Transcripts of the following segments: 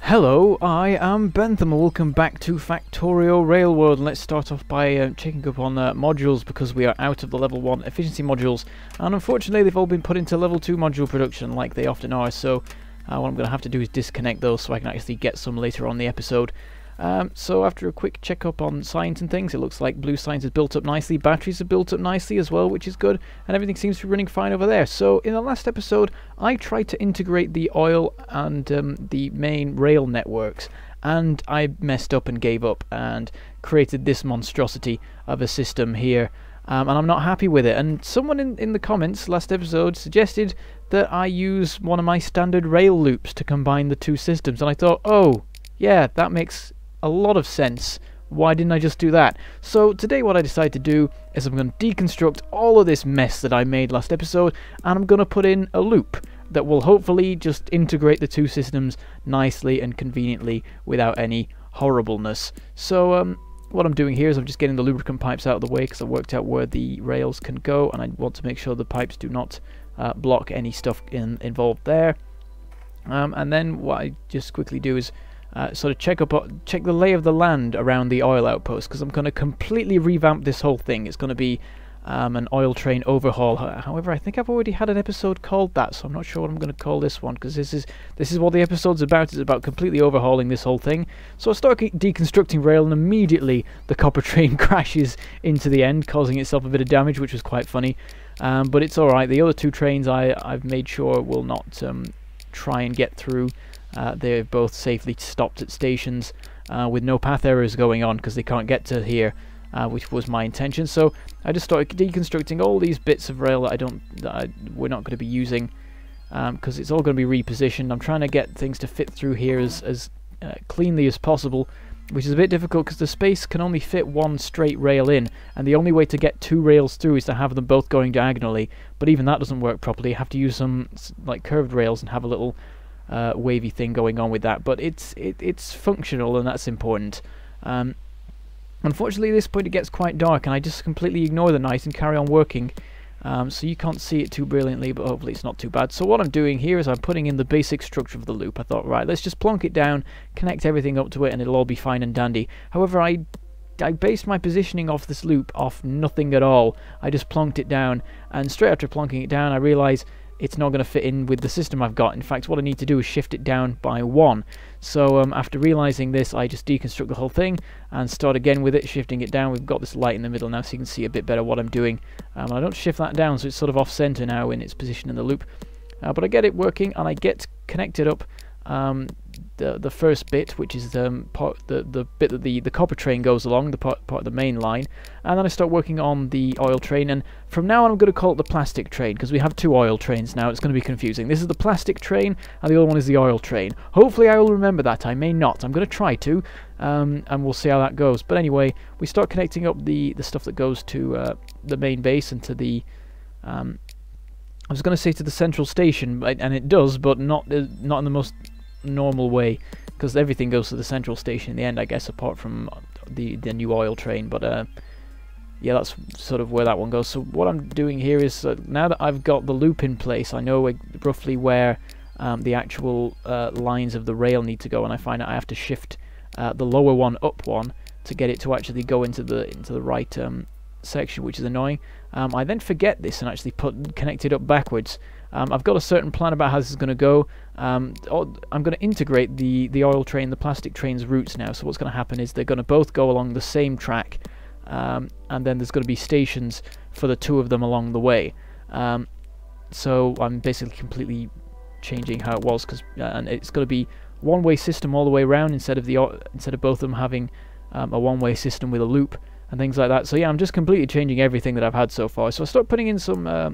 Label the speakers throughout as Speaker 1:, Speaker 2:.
Speaker 1: Hello, I am Bentham and welcome back to Factorio Railworld. And let's start off by uh, checking up on uh, modules because we are out of the level 1 efficiency modules. And unfortunately they've all been put into level 2 module production like they often are. So uh, what I'm going to have to do is disconnect those so I can actually get some later on the episode. Um, so after a quick check up on science and things, it looks like blue science is built up nicely, batteries are built up nicely as well, which is good, and everything seems to be running fine over there. So in the last episode, I tried to integrate the oil and um, the main rail networks, and I messed up and gave up and created this monstrosity of a system here. Um, and I'm not happy with it. And someone in, in the comments last episode suggested that I use one of my standard rail loops to combine the two systems, and I thought, oh, yeah, that makes a lot of sense. Why didn't I just do that? So today what I decided to do is I'm going to deconstruct all of this mess that I made last episode and I'm going to put in a loop that will hopefully just integrate the two systems nicely and conveniently without any horribleness. So um, what I'm doing here is I'm just getting the lubricant pipes out of the way because I worked out where the rails can go and I want to make sure the pipes do not uh, block any stuff in, involved there. Um, and then what I just quickly do is uh, sort of check up check the lay of the land around the oil outpost because I'm going to completely revamp this whole thing. It's going to be um, an oil train overhaul. However, I think I've already had an episode called that, so I'm not sure what I'm going to call this one because this is this is what the episode's about. It's about completely overhauling this whole thing. So I start deconstructing rail, and immediately the copper train crashes into the end, causing itself a bit of damage, which was quite funny. Um, but it's all right. The other two trains I I've made sure will not um, try and get through. Uh, they're both safely stopped at stations uh, with no path errors going on because they can't get to here, uh, which was my intention. So I just started deconstructing all these bits of rail that I don't, that I, we're not going to be using because um, it's all going to be repositioned. I'm trying to get things to fit through here as, as uh, cleanly as possible, which is a bit difficult because the space can only fit one straight rail in, and the only way to get two rails through is to have them both going diagonally. But even that doesn't work properly. You have to use some like curved rails and have a little uh, wavy thing going on with that, but it's it, it's functional and that's important. Um, unfortunately, at this point it gets quite dark, and I just completely ignore the night and carry on working. Um, so you can't see it too brilliantly, but hopefully it's not too bad. So what I'm doing here is I'm putting in the basic structure of the loop. I thought, right, let's just plonk it down, connect everything up to it, and it'll all be fine and dandy. However, I I based my positioning off this loop off nothing at all. I just plonked it down, and straight after plonking it down, I realised it's not going to fit in with the system I've got. In fact, what I need to do is shift it down by one. So um, after realizing this, I just deconstruct the whole thing and start again with it, shifting it down. We've got this light in the middle now, so you can see a bit better what I'm doing. Um, I don't shift that down, so it's sort of off-center now in its position in the loop. Uh, but I get it working, and I get connected up um, the the first bit, which is um, part the the bit that the the copper train goes along, the part part of the main line, and then I start working on the oil train. And from now on, I'm going to call it the plastic train because we have two oil trains now. It's going to be confusing. This is the plastic train, and the other one is the oil train. Hopefully, I will remember that. I may not. I'm going to try to, um, and we'll see how that goes. But anyway, we start connecting up the the stuff that goes to uh, the main base and to the um, I was going to say to the central station, and it does, but not uh, not in the most normal way because everything goes to the central station in the end I guess apart from the the new oil train but uh, yeah that's sort of where that one goes. So what I'm doing here is uh, now that I've got the loop in place I know roughly where um, the actual uh, lines of the rail need to go and I find that I have to shift uh, the lower one up one to get it to actually go into the into the right um, section which is annoying. Um, I then forget this and actually put connect it up backwards um, I've got a certain plan about how this is going to go. Um, I'm going to integrate the, the oil train, the plastic train's routes now. So what's going to happen is they're going to both go along the same track. Um, and then there's going to be stations for the two of them along the way. Um, so I'm basically completely changing how it was, because uh, and it's going to be one-way system all the way around instead of the instead of both of them having um, a one-way system with a loop and things like that. So yeah, I'm just completely changing everything that I've had so far. So I start putting in some uh,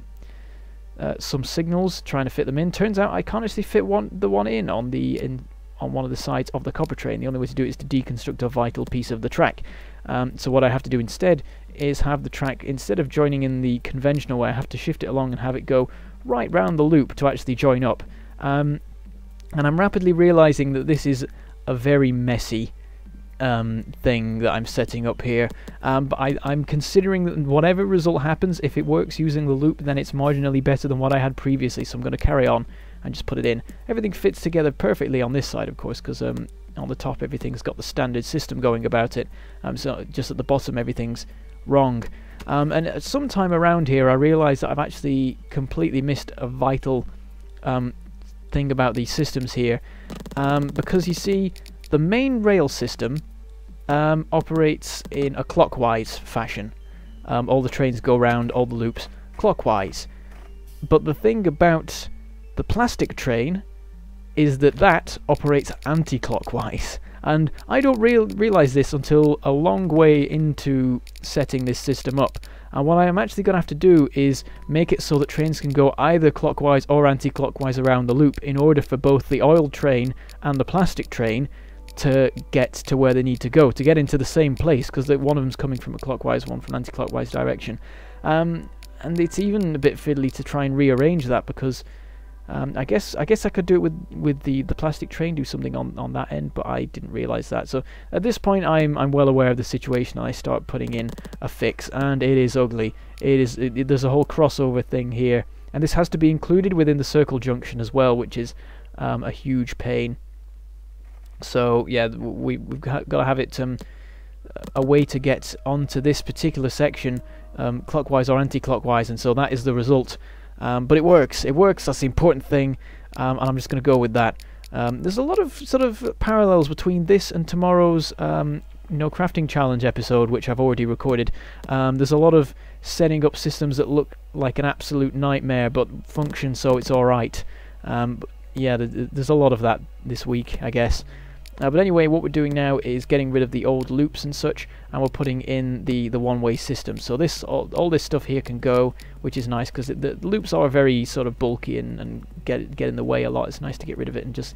Speaker 1: uh, some signals, trying to fit them in. Turns out I can't actually fit one the one in on the in on one of the sides of the copper train. The only way to do it is to deconstruct a vital piece of the track. Um, so what I have to do instead is have the track, instead of joining in the conventional way, I have to shift it along and have it go right round the loop to actually join up. Um, and I'm rapidly realizing that this is a very messy um, thing that I'm setting up here. Um, but I, I'm considering that whatever result happens, if it works using the loop, then it's marginally better than what I had previously. So I'm going to carry on and just put it in. Everything fits together perfectly on this side, of course, because um, on the top everything's got the standard system going about it. Um, so just at the bottom everything's wrong. Um, and sometime around here I realised that I've actually completely missed a vital um, thing about these systems here. Because you see, the main rail system um, operates in a clockwise fashion. Um, all the trains go around all the loops clockwise. But the thing about the plastic train is that that operates anti-clockwise. And I don't real realise this until a long way into setting this system up. And what I am actually going to have to do is make it so that trains can go either clockwise or anti-clockwise around the loop in order for both the oil train and the plastic train to get to where they need to go, to get into the same place, because one of them's coming from a clockwise, one from an anti-clockwise direction. Um, and it's even a bit fiddly to try and rearrange that because um, I guess I guess I could do it with with the the plastic train, do something on on that end, but I didn't realise that. So at this point, I'm I'm well aware of the situation, I start putting in a fix, and it is ugly. It is it, it, there's a whole crossover thing here, and this has to be included within the circle junction as well, which is um, a huge pain. So yeah, we we've got to have it um, a way to get onto this particular section um, clockwise or anti-clockwise, and so that is the result. Um, but it works. It works. That's the important thing, um, and I'm just going to go with that. Um, there's a lot of sort of parallels between this and tomorrow's um, you know crafting challenge episode, which I've already recorded. Um, there's a lot of setting up systems that look like an absolute nightmare, but function so it's all right. Um, yeah, there's a lot of that this week, I guess. Uh, but anyway, what we're doing now is getting rid of the old loops and such, and we're putting in the, the one-way system. So this all, all, this stuff here can go, which is nice, because the, loops are very sort of bulky and, and get, get in the way a lot. It's nice to get rid of it and just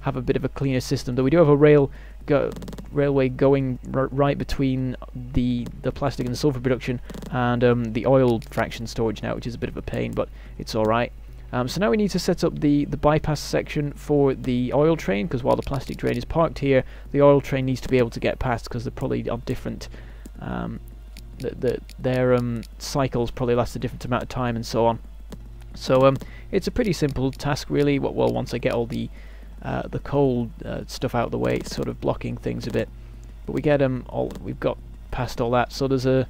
Speaker 1: have a bit of a cleaner system. Though we do have a rail go, railway going right between the the plastic and the sulfur production and um, the oil fraction storage now, which is a bit of a pain, but it's alright. Um, so now we need to set up the, the bypass section for the oil train, because while the plastic train is parked here, the oil train needs to be able to get past, because they're probably on different... Um, the, the, their um, cycles probably last a different amount of time and so on. So um, it's a pretty simple task really, well, well once I get all the uh, the coal uh, stuff out of the way, it's sort of blocking things a bit. But we get them all, we've got past all that, so there's a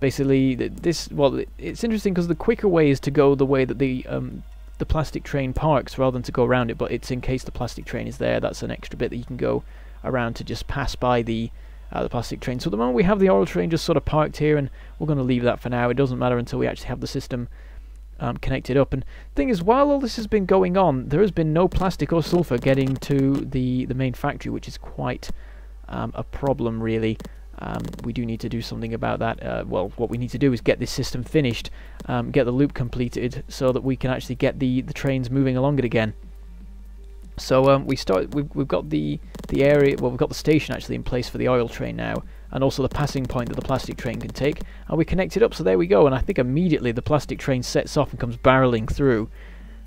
Speaker 1: basically this well it's interesting because the quicker way is to go the way that the um, the plastic train parks rather than to go around it but it's in case the plastic train is there that's an extra bit that you can go around to just pass by the uh, the plastic train. So at the moment we have the oil train just sort of parked here and we're going to leave that for now it doesn't matter until we actually have the system um, connected up. And the thing is while all this has been going on there has been no plastic or sulfur getting to the the main factory which is quite um, a problem really um, we do need to do something about that. Uh, well, what we need to do is get this system finished, um, get the loop completed, so that we can actually get the the trains moving along it again. So um, we start. We've we've got the the area. Well, we've got the station actually in place for the oil train now, and also the passing point that the plastic train can take. And we connect it up. So there we go. And I think immediately the plastic train sets off and comes barreling through.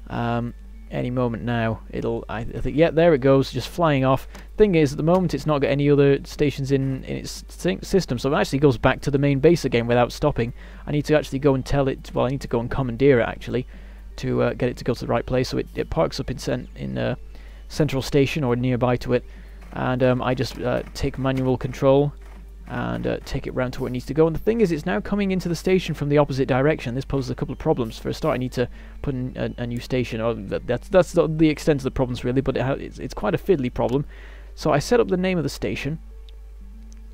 Speaker 1: Um, any moment now. It'll, I, think, yeah, there it goes, just flying off. Thing is, at the moment, it's not got any other stations in, in its system, so it actually goes back to the main base again without stopping. I need to actually go and tell it, well, I need to go and commandeer it, actually, to uh, get it to go to the right place. So it, it parks up in, cent in uh, Central Station, or nearby to it, and um, I just uh, take manual control and uh, take it round to where it needs to go. And the thing is, it's now coming into the station from the opposite direction. This poses a couple of problems. For a start, I need to put in a, a new station. Oh, that, that's that's the extent of the problems, really, but it it's, it's quite a fiddly problem. So I set up the name of the station.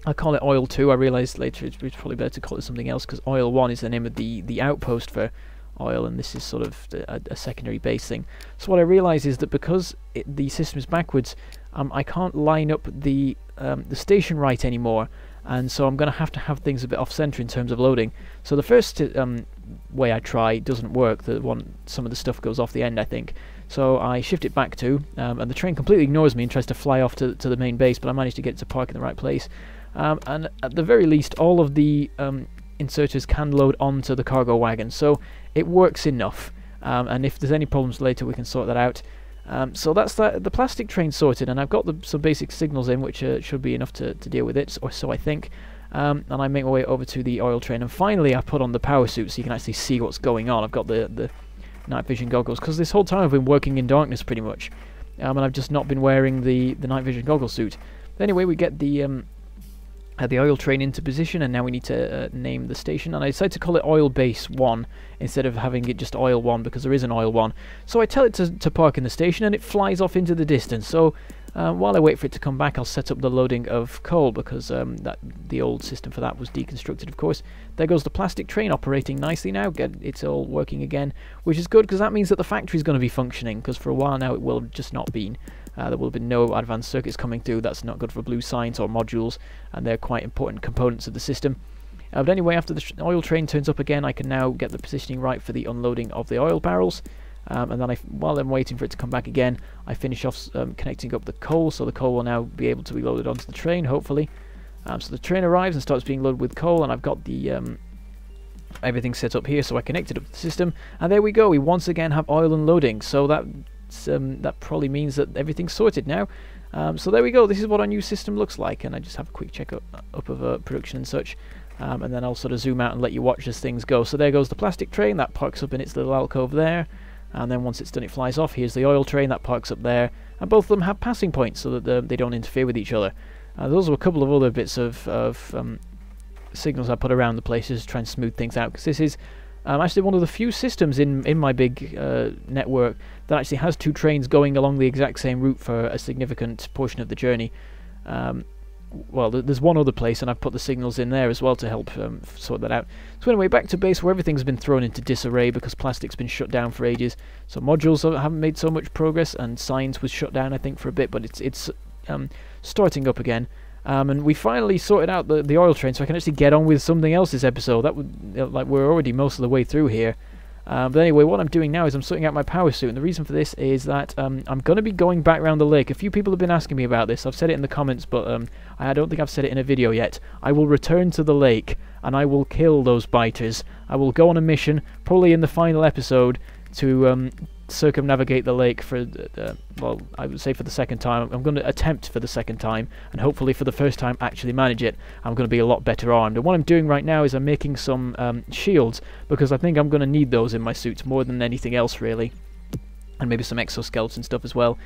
Speaker 1: I call it Oil 2. I realised later it's, it's, probably better to call it something else because Oil 1 is the name of the, the outpost for oil and this is sort of a, a secondary base thing. So what I realise is that because it, the system is backwards, um, I can't line up the um, the station right anymore and so I'm going to have to have things a bit off-center in terms of loading. So the first um, way I try doesn't work. The one some of the stuff goes off the end, I think. So I shift it back to, um, and the train completely ignores me and tries to fly off to, to the main base, but I managed to get it to park in the right place. Um, and at the very least, all of the um, inserters can load onto the cargo wagon, so it works enough. Um, and if there's any problems later, we can sort that out. Um, so that's the, the plastic train sorted, and I've got the, some basic signals in, which uh, should be enough to, to deal with it, or so I think. Um, and I make my way over to the oil train, and finally I put on the power suit so you can actually see what's going on. I've got the, the night vision goggles because this whole time I've been working in darkness pretty much, um, and I've just not been wearing the the night vision goggle suit. Anyway, we get the um, uh, the oil train into position, and now we need to uh, name the station. And I decided to call it Oil Base One instead of having it just Oil One because there is an Oil One. So I tell it to to park in the station, and it flies off into the distance. So uh, while I wait for it to come back, I'll set up the loading of coal because um, that the old system for that was deconstructed, of course. There goes the plastic train operating nicely now. Get, it's all working again, which is good because that means that the factory is going to be functioning because for a while now it will just not been. Uh, there will be no advanced circuits coming through. That's not good for blue science or modules, and they're quite important components of the system. Uh, but anyway, after the oil train turns up again, I can now get the positioning right for the unloading of the oil barrels. Um, and then I, while I'm waiting for it to come back again, I finish off um, connecting up the coal, so the coal will now be able to be loaded onto the train, hopefully. Um, so the train arrives and starts being loaded with coal, and I've got the um, everything set up here, so I connected up the system, and there we go. We once again have oil unloading, so that um, that probably means that everything's sorted now. Um, so there we go. This is what our new system looks like, and I just have a quick check up, up of uh, production and such. Um, and then I'll sort of zoom out and let you watch as things go. So there goes the plastic train that parks up in its little alcove there and then once it's done it flies off. Here's the oil train that parks up there, and both of them have passing points so that the, they don't interfere with each other. Uh, those are a couple of other bits of, of um, signals I put around the places to try and smooth things out, because this is um, actually one of the few systems in, in my big uh, network that actually has two trains going along the exact same route for a significant portion of the journey. Um, well, there's one other place, and I've put the signals in there as well to help um, sort that out. So anyway, back to base where everything's been thrown into disarray because plastic's been shut down for ages. So modules haven't made so much progress, and science was shut down, I think, for a bit, but it's it's um, starting up again. Um, and we finally sorted out the, the oil train, so I can actually get on with something else this episode. That would like we're already most of the way through here. Uh, but anyway, what I'm doing now is I'm sorting out my power suit, and the reason for this is that um, I'm going to be going back around the lake. A few people have been asking me about this. I've said it in the comments, but um, I don't think I've said it in a video yet. I will return to the lake, and I will kill those biters. I will go on a mission, probably in the final episode, to um, circumnavigate the lake for, uh, well, I would say for the second time. I'm going to attempt for the second time, and hopefully for the first time actually manage it. I'm going to be a lot better armed. And what I'm doing right now is I'm making some um, shields, because I think I'm going to need those in my suits more than anything else, really. And maybe some exoskeleton stuff as well.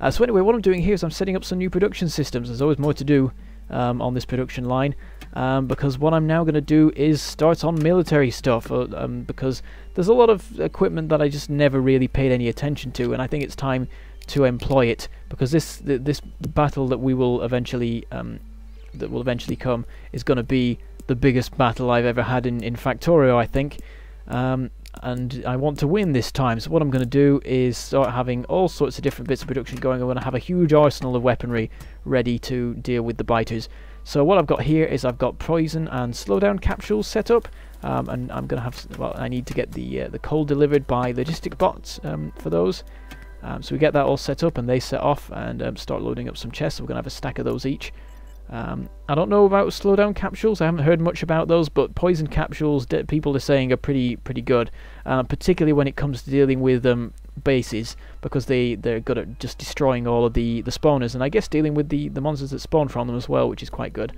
Speaker 1: Uh, so anyway, what I'm doing here is I'm setting up some new production systems. There's always more to do um, on this production line um, because what I'm now going to do is start on military stuff uh, um, because there's a lot of equipment that I just never really paid any attention to and I think it's time to employ it because this th this battle that we will eventually um, that will eventually come is going to be the biggest battle I've ever had in, in Factorio I think um, and I want to win this time. So what I'm going to do is start having all sorts of different bits of production going. I'm going to have a huge arsenal of weaponry ready to deal with the biters. So what I've got here is I've got poison and slowdown capsules set up. Um, and I'm going to have, well, I need to get the uh, the coal delivered by logistic bots um, for those. Um, so we get that all set up and they set off and um, start loading up some chests. So we're going to have a stack of those each. Um, I don't know about slowdown capsules. I haven't heard much about those, but poison capsules, people are saying are pretty pretty good, uh, particularly when it comes to dealing with um, bases, because they they're good at just destroying all of the the spawners, and I guess dealing with the the monsters that spawn from them as well, which is quite good.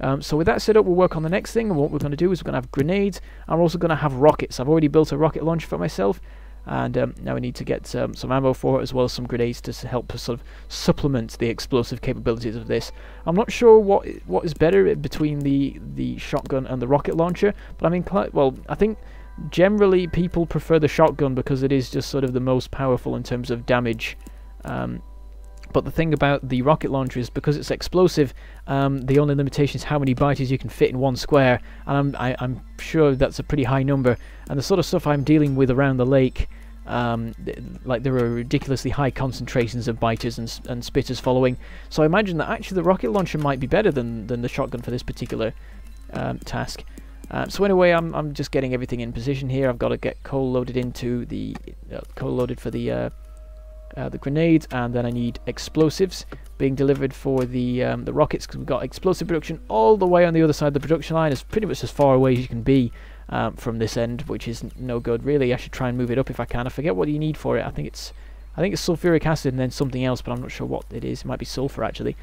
Speaker 1: Um, so with that set up, we'll work on the next thing, and what we're going to do is we're going to have grenades, and we're also going to have rockets. I've already built a rocket launcher for myself, and um, now we need to get um, some ammo for it as well as some grenades to help us sort of supplement the explosive capabilities of this. I'm not sure what what is better between the the shotgun and the rocket launcher, but I mean, well, I think generally people prefer the shotgun because it is just sort of the most powerful in terms of damage. Um, but the thing about the rocket launcher is because it's explosive, um, the only limitation is how many biters you can fit in one square, and I'm, I, am sure that's a pretty high number. And the sort of stuff I'm dealing with around the lake um, like there are ridiculously high concentrations of biters and, and spitters following. So I imagine that actually the rocket launcher might be better than, than the shotgun for this particular um, task. Um, so anyway, I'm, I'm just getting everything in position here. I've got to get coal loaded into the uh, coal loaded for the uh, uh, the grenades, and then I need explosives being delivered for the um, the rockets because we've got explosive production all the way on the other side of the production line. It's pretty much as far away as you can be um, from this end, which is no good really. I should try and move it up if I can. I forget what you need for it. I think it's I think it's sulfuric acid and then something else, but I'm not sure what it is. It might be sulfur actually.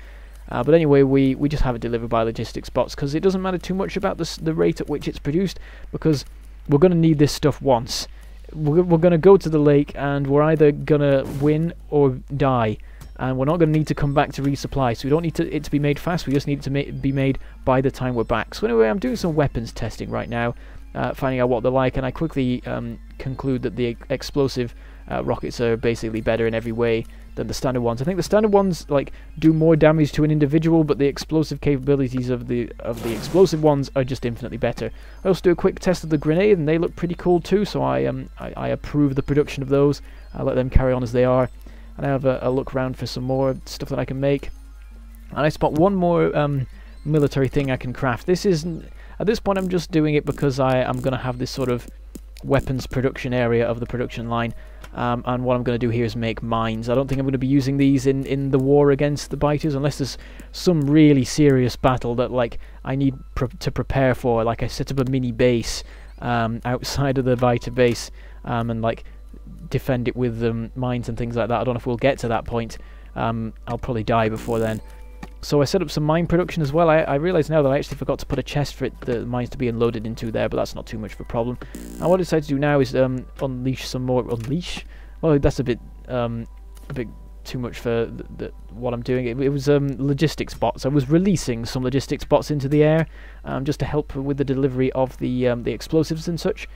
Speaker 1: Uh, but anyway, we, we just have it delivered by logistics bots because it doesn't matter too much about the, the rate at which it's produced because we're going to need this stuff once. We're, we're going to go to the lake and we're either going to win or die. And we're not going to need to come back to resupply, so we don't need to, it to be made fast, we just need it to ma be made by the time we're back. So anyway, I'm doing some weapons testing right now, uh, finding out what they're like, and I quickly um, conclude that the explosive uh, rockets are basically better in every way than the standard ones. I think the standard ones like do more damage to an individual, but the explosive capabilities of the of the explosive ones are just infinitely better. I also do a quick test of the grenade, and they look pretty cool too. So I um I, I approve the production of those. I let them carry on as they are, and I have a, a, look around for some more stuff that I can make. And I spot one more um military thing I can craft. This isn't at this point I'm just doing it because I am going to have this sort of weapons production area of the production line. Um, and what I'm going to do here is make mines. I don't think I'm going to be using these in, in the war against the biters unless there's some really serious battle that like I need pr to prepare for. Like I set up a mini base um, outside of the biter base um, and like defend it with um, mines and things like that. I don't know if we'll get to that point. Um, I'll probably die before then. So I set up some mine production as well. I, I realise now that I actually forgot to put a chest for it, the mines to be unloaded into there, but that's not too much of a problem. And what I decided to do now is um, unleash some more... Unleash? Well, that's a bit um, a bit too much for the, the, what I'm doing. It, it was um, logistics bots. I was releasing some logistics bots into the air um, just to help with the delivery of the um, the explosives and such.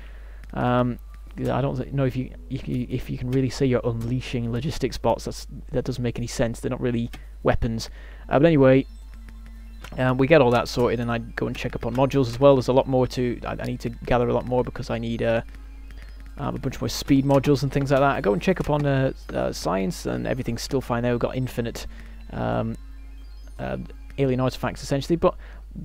Speaker 1: Um, I don't know if you, if you if you can really say you're unleashing logistics bots. That's that doesn't make any sense. They're not really weapons. Uh, but anyway, um, we get all that sorted, and I go and check up on modules as well. There's a lot more to. I, I need to gather a lot more because I need uh, um, a bunch more speed modules and things like that. I go and check up on uh, uh, science, and everything's still fine there. We've got infinite um, uh, alien artifacts essentially. But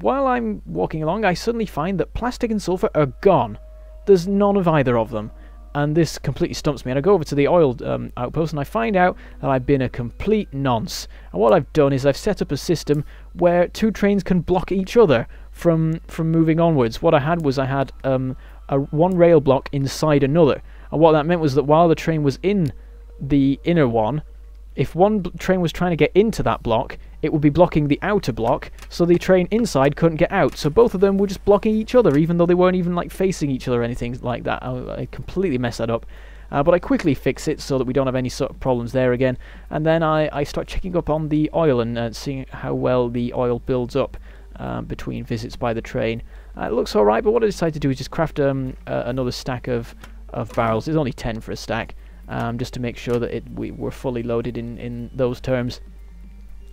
Speaker 1: while I'm walking along, I suddenly find that plastic and sulfur are gone. There's none of either of them and this completely stumps me. And I go over to the oil um, outpost and I find out that I've been a complete nonce. And what I've done is I've set up a system where two trains can block each other from from moving onwards. What I had was I had um, a one rail block inside another, and what that meant was that while the train was in the inner one, if one train was trying to get into that block, it would be blocking the outer block, so the train inside couldn't get out. So both of them were just blocking each other, even though they weren't even like facing each other or anything like that. I, I completely messed that up. Uh, but I quickly fix it so that we don't have any sort of problems there again. And then I, I start checking up on the oil and uh, seeing how well the oil builds up um, between visits by the train. Uh, it looks alright, but what I decided to do is just craft um, another stack of, of barrels. There's only 10 for a stack. Um, just to make sure that it, we were fully loaded in, in those terms.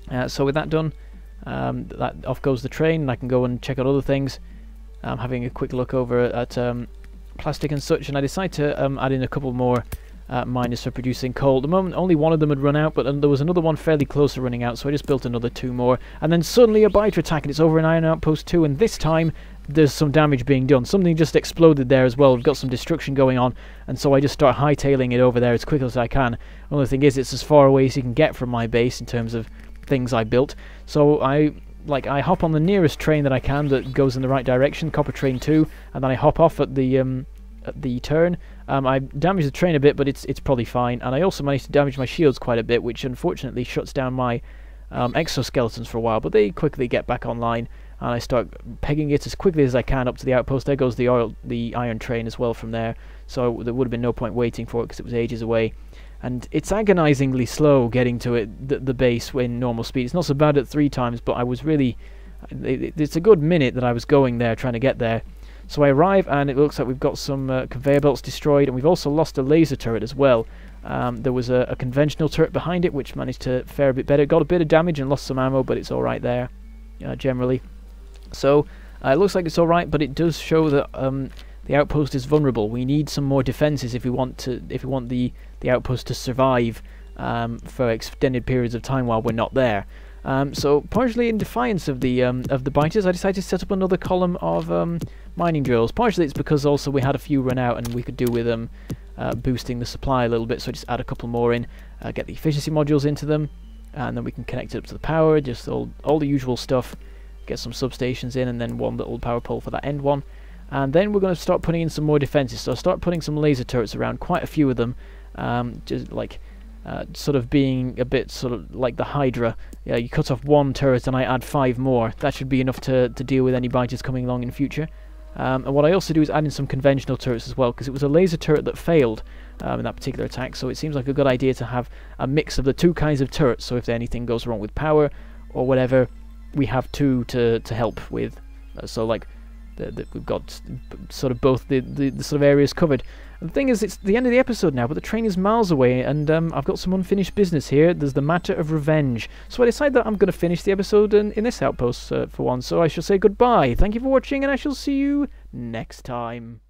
Speaker 1: Uh, so with that done, um, that off goes the train, and I can go and check out other things. I'm having a quick look over at um, plastic and such, and I decide to um, add in a couple more uh, miners for producing coal. At the moment, only one of them had run out, but there was another one fairly close to running out, so I just built another two more. And then suddenly a biter attack, and it's over in Iron Outpost 2, and this time there's some damage being done. Something just exploded there as well. We've got some destruction going on, and so I just start hightailing it over there as quick as I can. The only thing is, it's as far away as you can get from my base in terms of things I built. So I like I hop on the nearest train that I can that goes in the right direction, Copper Train 2, and then I hop off at the um, at the turn. Um, I damage the train a bit, but it's it's probably fine. And I also managed to damage my shields quite a bit, which unfortunately shuts down my um, exoskeletons for a while. But they quickly get back online, and I start pegging it as quickly as I can up to the outpost. There goes the oil, the iron train as well from there. So there would have been no point waiting for it because it was ages away and it's agonizingly slow getting to it the, the base in normal speed. It's not so bad at three times, but I was really it, it's a good minute that I was going there trying to get there. So I arrive and it looks like we've got some uh, conveyor belts destroyed and we've also lost a laser turret as well. Um, there was a, a, conventional turret behind it which managed to fare a bit better. Got a bit of damage and lost some ammo but it's alright there uh, generally. So uh, it looks like it's alright but it does show that um, the outpost is vulnerable. We need some more defenses if we want to if we want the the outpost to survive um, for extended periods of time while we're not there. Um, so partially in defiance of the um, of the biters, I decided to set up another column of um, mining drills. Partially it's because also we had a few run out and we could do with them uh, boosting the supply a little bit. So I just add a couple more in, uh, get the efficiency modules into them, and then we can connect it up to the power. Just all all the usual stuff. Get some substations in, and then one little power pole for that end one. And then we're going to start putting in some more defenses. So I'll start putting some laser turrets around, quite a few of them, um, just like uh, sort of being a bit sort of like the Hydra. Yeah, you cut off one turret and I add five more. That should be enough to, to deal with any biters coming along in future. Um, and what I also do is add in some conventional turrets as well, because it was a laser turret that failed um, in that particular attack, so it seems like a good idea to have a mix of the two kinds of turrets, so if anything goes wrong with power or whatever, we have two to, to help with. Uh, so like, the, the, we've got sort of both the, the, the, sort of areas covered. And the thing is, it's the end of the episode now, but the train is miles away, and um, I've got some unfinished business here. There's the matter of revenge. So I decide that I'm going to finish the episode in, in this outpost uh, for once. So I shall say goodbye. Thank you for watching, and I shall see you next time.